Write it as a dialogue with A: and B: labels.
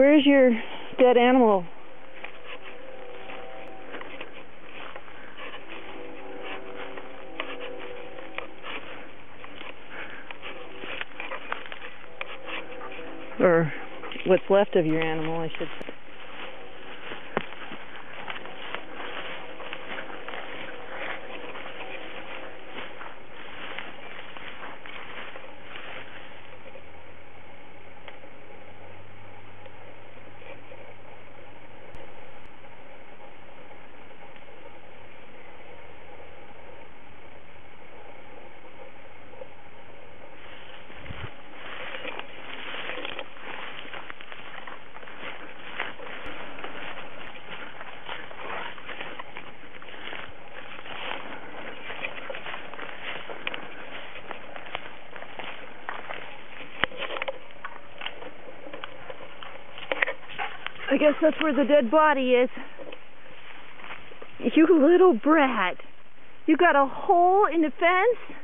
A: Where's your dead animal? Or what's left of your animal, I should say. I guess that's where the dead body is. You little brat. You got a hole in the fence?